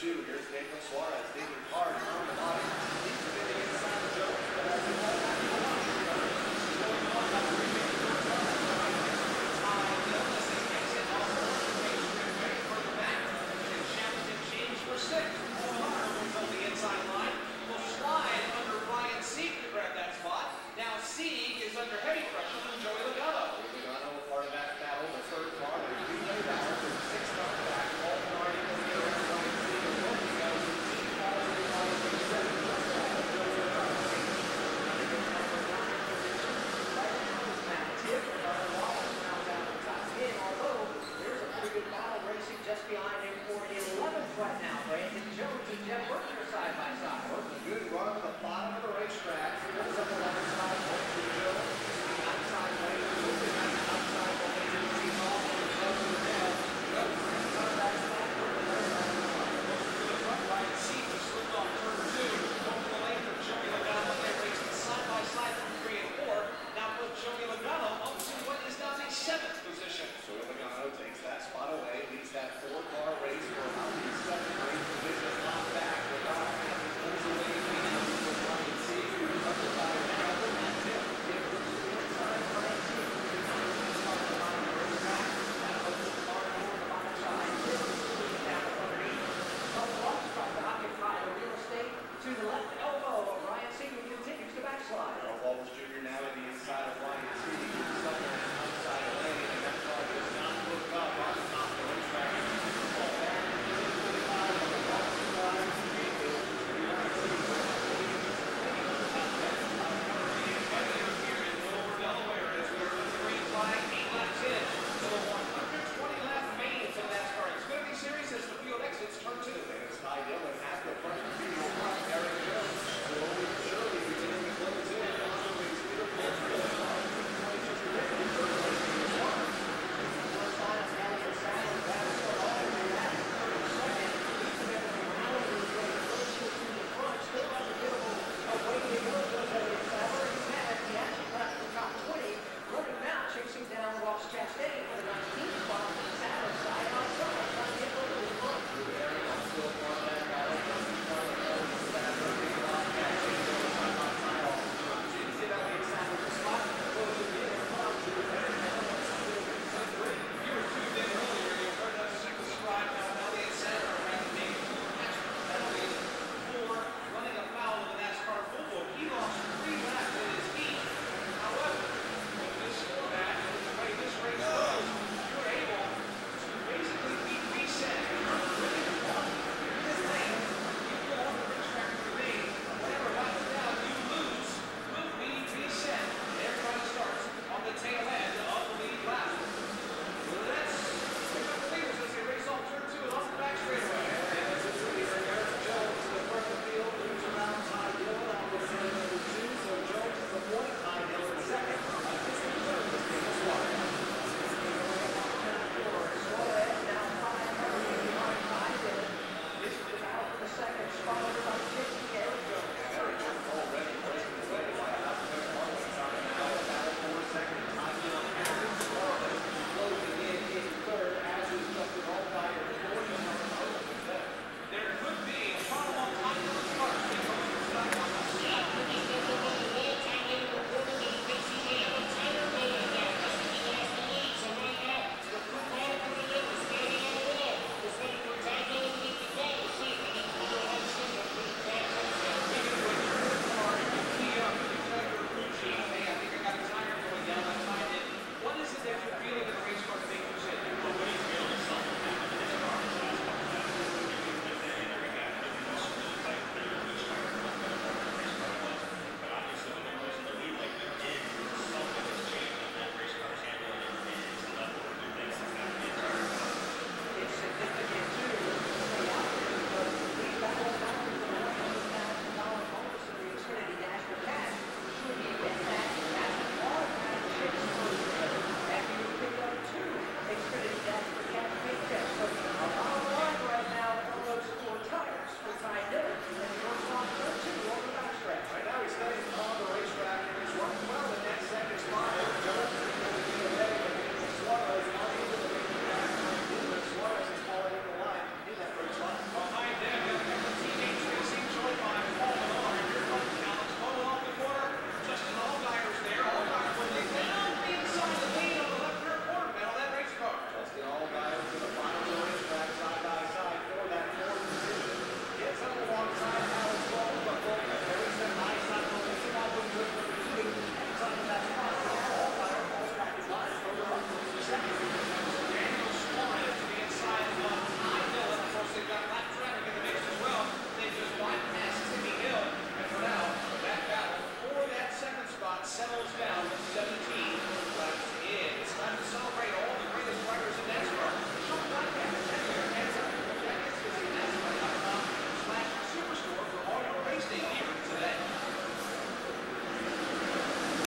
two. Here's Nathan Suarez, David hard. Joey Logano takes that spot away, leads that four-car race for